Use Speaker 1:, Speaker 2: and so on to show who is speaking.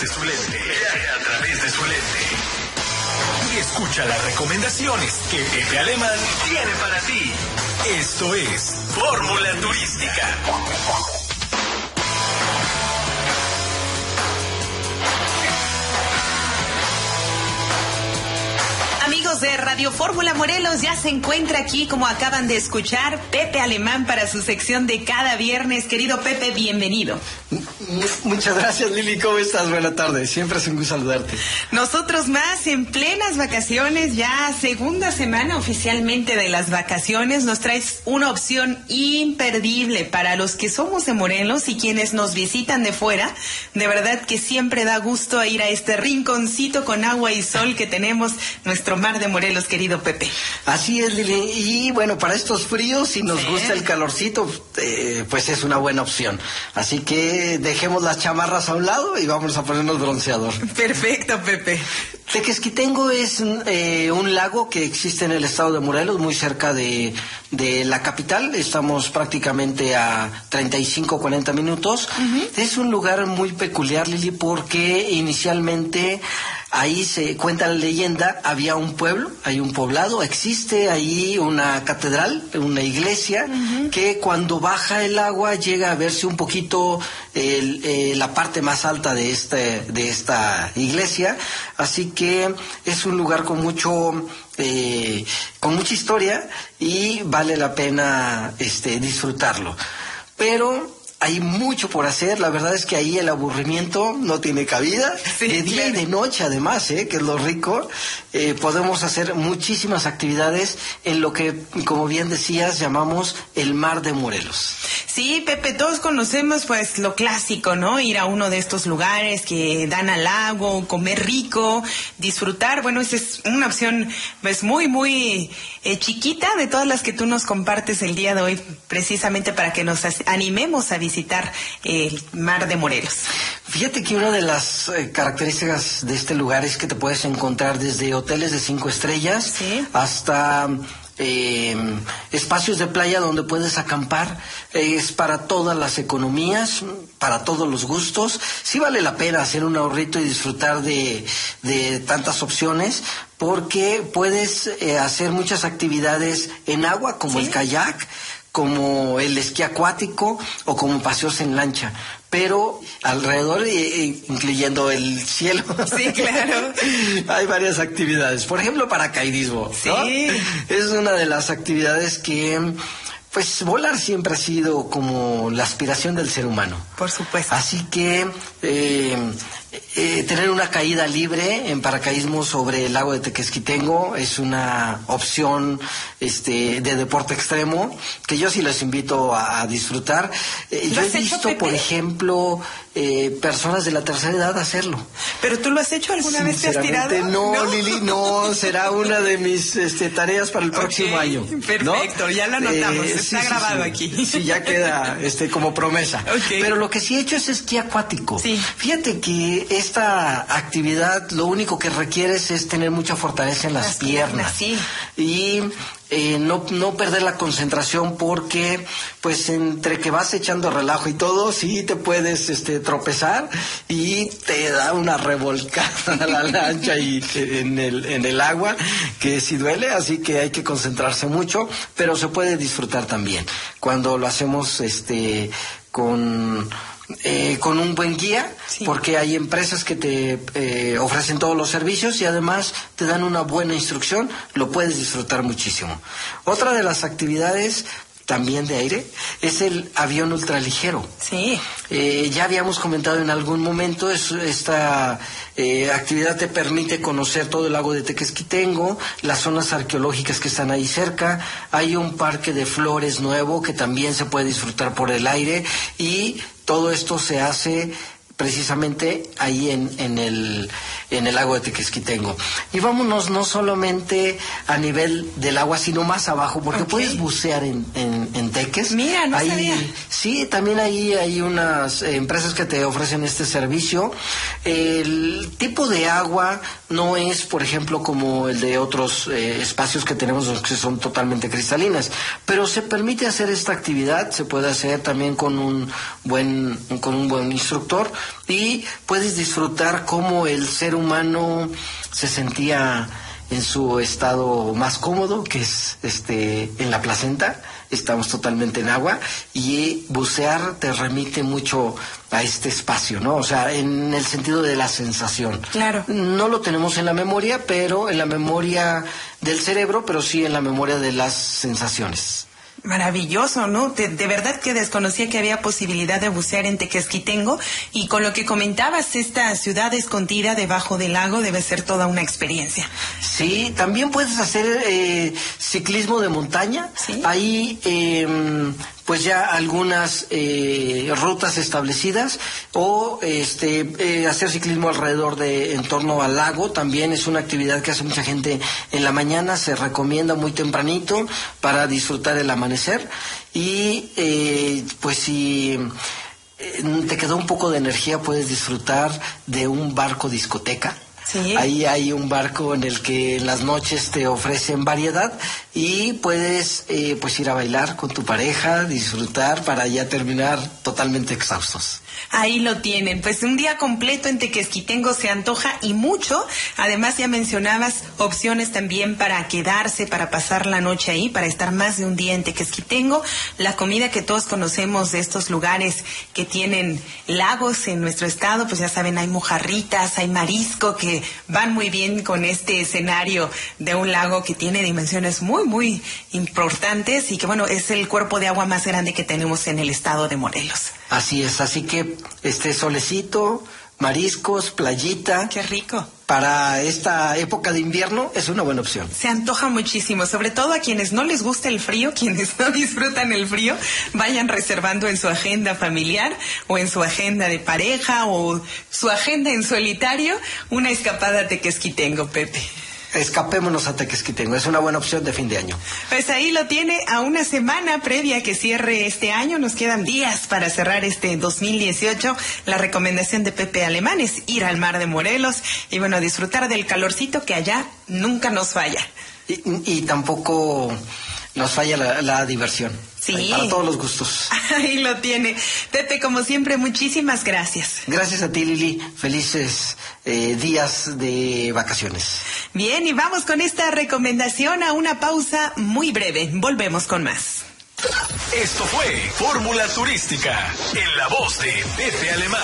Speaker 1: de su lente. A través de su lente. Y escucha las recomendaciones que Pepe Alemán tiene para ti. Esto es Fórmula Turística.
Speaker 2: Amigos de Radio Fórmula Morelos, ya se encuentra aquí, como acaban de escuchar, Pepe Alemán para su sección de cada viernes. Querido Pepe, bienvenido.
Speaker 3: Muchas gracias, Lili. ¿Cómo estás? Buena tarde. Siempre es un gusto saludarte.
Speaker 2: Nosotros más en plenas vacaciones, ya segunda semana oficialmente de las vacaciones, nos traes una opción imperdible para los que somos de Morelos y quienes nos visitan de fuera. De verdad que siempre da gusto ir a este rinconcito con agua y sol que tenemos nuestro mar de Morelos, querido Pepe.
Speaker 3: Así es, Lili. Y bueno, para estos fríos, si nos gusta el calorcito, eh, pues es una buena opción. Así que dejemos las chamarras a un lado y vamos a ponernos bronceador.
Speaker 2: Perfecto, Pepe.
Speaker 3: Tequesquitengo es eh, un lago que existe en el estado de Morelos, muy cerca de, de la capital. Estamos prácticamente a 35, 40 minutos. Es un lugar muy peculiar, Lili, porque inicialmente ahí se cuenta la leyenda, había un pueblo, hay un poblado, existe ahí una catedral, una iglesia, que cuando baja el agua llega a verse un poquito el, eh, la parte más alta de, este, de esta iglesia. Así que es un lugar con mucho eh, con mucha historia y vale la pena este, disfrutarlo. Pero hay mucho por hacer, la verdad es que ahí el aburrimiento no tiene cabida, de día y de noche además, ¿eh? que es lo rico, eh, podemos hacer muchísimas actividades en lo que, como bien decías, llamamos el mar de Morelos.
Speaker 2: Sí, Pepe, todos conocemos pues lo clásico, ¿no? Ir a uno de estos lugares que dan al lago, comer rico, disfrutar. Bueno, esa es una opción pues muy, muy eh, chiquita de todas las que tú nos compartes el día de hoy, precisamente para que nos animemos a visitar el mar de Morelos.
Speaker 3: Fíjate que una de las eh, características de este lugar es que te puedes encontrar desde hoteles de cinco estrellas hasta eh, espacios de playa donde puedes acampar, es para todas las economías, para todos los gustos. Sí vale la pena hacer un ahorrito y disfrutar de, de tantas opciones porque puedes eh, hacer muchas actividades en agua como el kayak, como el esquí acuático o como paseos en lancha pero alrededor, incluyendo el cielo.
Speaker 2: Sí, claro.
Speaker 3: hay varias actividades. Por ejemplo, paracaidismo. Sí. Es una de las actividades que pues volar siempre ha sido como la aspiración del ser humano.
Speaker 2: Por supuesto.
Speaker 3: Así que eh, eh, tener una caída libre en paracaidismo sobre el lago de Tequesquitengo es una opción este, de deporte extremo que yo sí les invito a, disfrutar. Eh, yo he visto, por ejemplo, eh, personas de la tercera edad hacerlo.
Speaker 2: ¿Pero tú lo has hecho alguna vez? ¿Te has tirado?
Speaker 3: No, Lili, no. Será una de mis este, tareas para el próximo año.
Speaker 2: Perfecto, ya lo anotamos. Está grabado aquí.
Speaker 3: Sí, ya queda este, como promesa. Pero lo que sí he hecho es esquí acuático. Fíjate que esta actividad lo único que requiere es tener mucha fortaleza en las, piernas. Y eh, no, no perder la concentración porque pues entre que vas echando relajo y todo, sí te puedes este, tropezar y te da una revolcada a la lancha y en el, en el agua que sí duele, así que hay que concentrarse mucho, pero se puede disfrutar también. Cuando lo hacemos este con eh, con un buen guía, porque hay empresas que te eh, ofrecen todos los servicios y además te dan una buena instrucción, lo puedes disfrutar muchísimo. Otra de las actividades también de aire es el avión ultraligero.
Speaker 2: Sí.
Speaker 3: Eh, ya habíamos comentado en algún momento, esta actividad te permite conocer todo el lago de Tequesquitengo, las zonas arqueológicas que están ahí cerca, hay un parque de flores nuevo que también se puede disfrutar por el aire y todo esto se hace precisamente ahí en, en, el, en el lago de Tequesquitengo. Y vámonos no solamente a nivel del agua, sino más abajo, porque puedes bucear en, en, Teques.
Speaker 2: Mira, no
Speaker 3: Sí, también ahí hay unas empresas que te ofrecen este servicio. El tipo de agua no es, por ejemplo, como el de otros eh, espacios que tenemos que son totalmente cristalinas, pero se permite hacer esta actividad, se puede hacer también con un buen, con un buen instructor y puedes disfrutar cómo el ser humano se sentía en su estado más cómodo, que es este en la placenta, estamos totalmente en agua y bucear te remite mucho a este espacio, ¿no? O sea, en el sentido de la sensación.
Speaker 2: Claro.
Speaker 3: No lo tenemos en la memoria, pero en la memoria del cerebro, pero sí en la memoria de las sensaciones.
Speaker 2: Maravilloso, ¿no? De, verdad que desconocía que había posibilidad de bucear en Tequesquitengo y con lo que comentabas, esta ciudad escondida debajo del lago debe ser toda una experiencia.
Speaker 3: Sí, también puedes hacer eh, ciclismo de montaña.
Speaker 2: ¿Sí?
Speaker 3: Ahí eh, pues ya algunas eh, rutas establecidas o este eh, hacer ciclismo alrededor de en torno al lago también es una actividad que hace mucha gente en la mañana se recomienda muy tempranito para disfrutar el amanecer y eh, pues si te quedó un poco de energía puedes disfrutar de un barco discoteca Ahí hay un barco en el que en las noches te ofrecen variedad y puedes eh, pues ir a bailar con tu pareja, disfrutar para ya terminar totalmente exhaustos.
Speaker 2: Ahí lo tienen, pues un día completo en Tequesquitengo se antoja y mucho. Además ya mencionabas opciones también para quedarse, para pasar la noche ahí, para estar más de un día en Tequesquitengo. La comida que todos conocemos de estos lugares que tienen lagos en nuestro estado, pues ya saben, hay mojarritas, hay marisco que van muy bien con este escenario de un lago que tiene dimensiones muy, muy importantes y que bueno, es el cuerpo de agua más grande que tenemos en el estado de Morelos.
Speaker 3: Así es, así que este solecito, mariscos, playita.
Speaker 2: Qué rico.
Speaker 3: Para esta época de invierno es una buena opción.
Speaker 2: Se antoja muchísimo, sobre todo a quienes no les gusta el frío, quienes no disfrutan el frío, vayan reservando en su agenda familiar o en su agenda de pareja o su agenda en solitario una escapada de tengo, Pepe
Speaker 3: escapémonos a Tequesquitengo. Es una buena opción de fin de año.
Speaker 2: Pues ahí lo tiene a una semana previa que cierre este año. Nos quedan días para cerrar este 2018. La recomendación de Pepe Alemán es ir al mar de Morelos y bueno, disfrutar del calorcito que allá nunca nos falla.
Speaker 3: Y, tampoco nos falla la diversión.
Speaker 2: Sí.
Speaker 3: Para todos los gustos.
Speaker 2: Ahí lo tiene. Pepe, como siempre, muchísimas gracias.
Speaker 3: Gracias a ti, Lili. Felices eh, días de vacaciones.
Speaker 2: Bien, y vamos con esta recomendación a una pausa muy breve. Volvemos con más.
Speaker 1: Esto fue Fórmula Turística en la voz de Pepe Alemán.